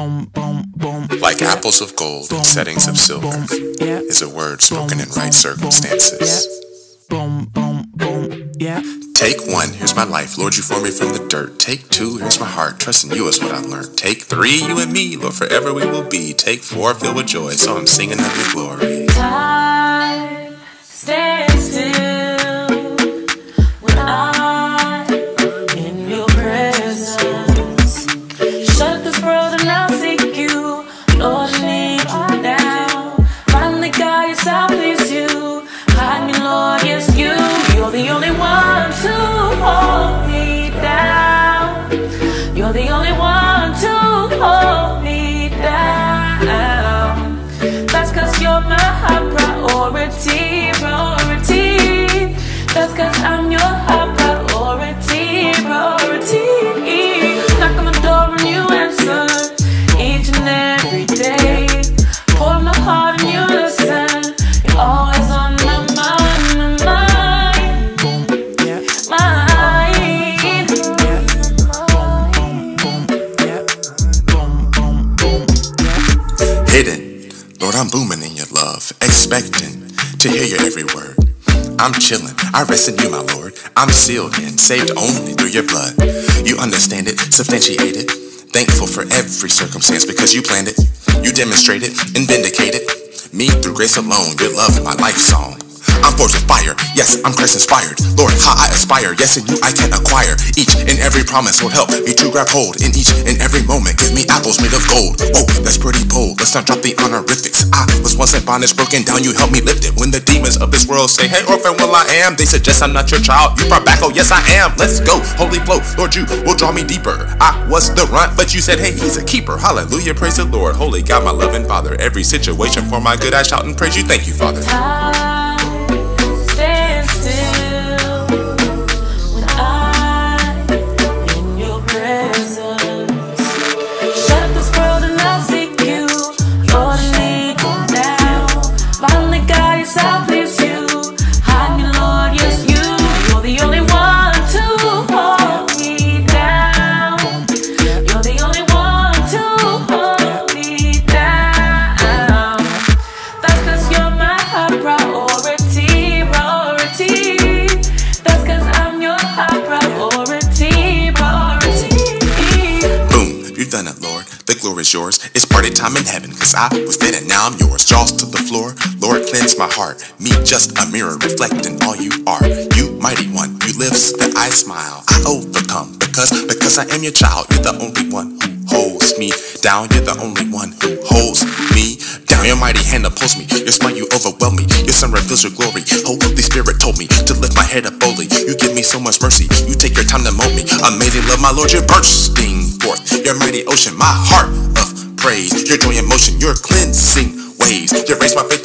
boom, boom, boom. Like apples of gold in settings of silver Yeah, is a word spoken in right circumstances. boom, boom, boom. Yeah, Take one, here's my life. Lord, you formed me from the dirt. Take two, here's my heart. Trusting you is what I've learned. Take three, you and me, Lord, forever we will be. Take four, filled with joy, so I'm singing of your glory. You're the only one to hold me down. You're the only one to hold Hidden, Lord, I'm booming in your love, expecting to hear your every word. I'm chilling, I rest in you, my Lord. I'm sealed in, saved only through your blood. You understand it, substantiate it. Thankful for every circumstance because you planned it. You demonstrated and vindicated me through grace alone. Your love, my life song. I'm forged with fire, yes, I'm Christ inspired. Lord, how I aspire, yes, in you I can acquire each and every promise. will help me to grab hold in each and every moment. Give me apples made of gold. Oh, that's pretty bold. Let's not drop the honorifics. I was once in bondage, broken down, you helped me lift it. When the demons of this world say, Hey, orphan, well, I am, they suggest I'm not your child. You brought back, oh, yes, I am. Let's go, holy flow. Lord, you will draw me deeper. I was the runt, but you said, Hey, he's a keeper. Hallelujah, praise the Lord. Holy God, my loving Father. Every situation for my good, I shout and praise you. Thank you, Father. Still you've done it, Lord. The glory is yours. It's party time in heaven, cause I was dead and now I'm yours. Jaws to the floor, Lord, cleanse my heart. Me just a mirror reflecting all you are. You mighty one, you so that I smile. I overcome because because I am your child. You're the only one who holds me down. You're the only one who holds me down. Your mighty hand upholds me. Your smile, you overwhelm me. Your sun reveals your glory. Holy Spirit told me to lift my head up boldly. You give me so much mercy. You take your time to mold me. Amazing love, my Lord, you're bursting forth. Your mighty ocean, my heart of praise. Your joy in motion, your cleansing waves. You raise my faith